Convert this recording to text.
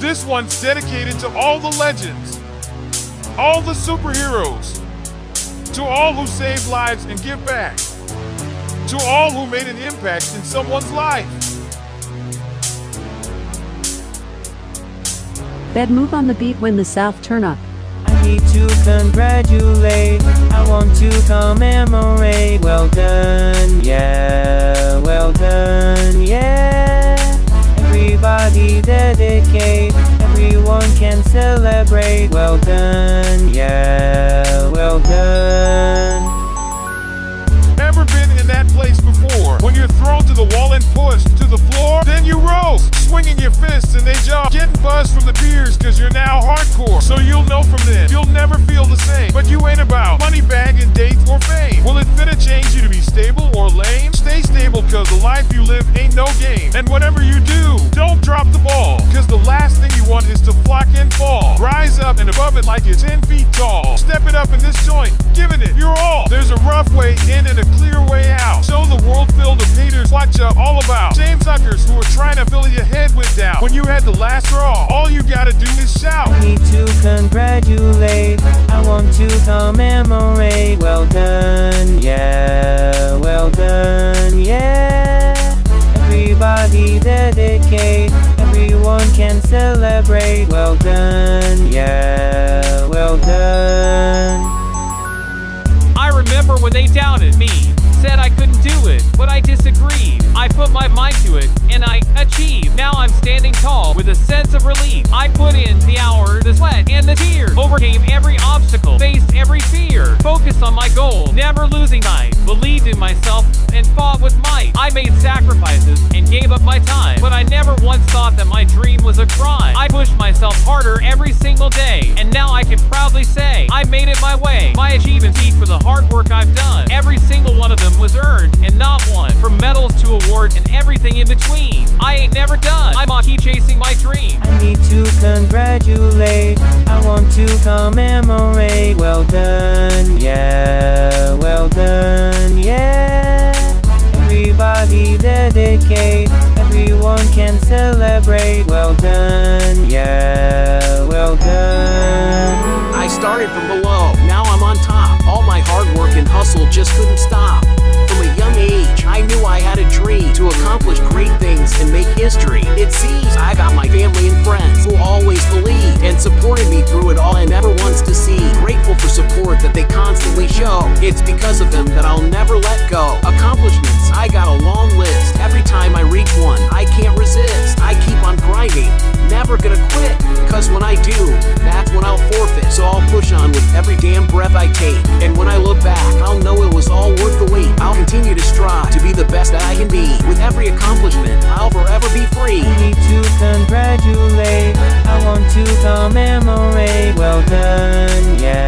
This one's dedicated to all the legends, all the superheroes, to all who save lives and give back, to all who made an impact in someone's life. BADMOVE on the beat when the South turn up. I need to congratulate, I want to commemorate. Up it like you're 10 feet tall. Step it up in this joint, giving it your all. There's a rough way in and a clear way out. Show the world filled of haters what you all about. Shame suckers who are trying to fill your head with doubt. When you had the last straw, all you gotta do is shout. I need to congratulate, I want to commemorate. Well done, yeah, well done, yeah. Everybody dedicate, everyone can celebrate. Well done, yeah, well done. I remember when they doubted me, said I couldn't do it, but I disagreed. I put my mind to it, and I achieved. Now I'm standing tall with a sense of relief. I put in the hours, the sweat, and the tears. Overcame every obstacle, faced every fear. Focused on my goal, never losing sight. Believed in myself and fought with might. I made sacrifices and gave up my time, but I never once thought that my done. Every single one of them was earned and not won. From medals to awards and everything in between. I ain't never done. I'm on keep chasing my dream. I need to congratulate, I want to commemorate. Well done, yeah, well done, yeah. Everybody dedicate, everyone can celebrate. Well done, yeah, well done. I started from just couldn't stop. From a young age, I knew I had a dream to accomplish great things and make history. It seems I got my family and friends who always believed and supported me through it all and never once to see. Grateful for support that they constantly show. It's because of them that I'll never let go. Accomplishments, I got a So I'll push on with every damn breath I take. And when I look back, I'll know it was all worth the wait. I'll continue to strive to be the best I can be. With every accomplishment, I'll forever be free. I need to congratulate. I want to commemorate. Well done, yeah.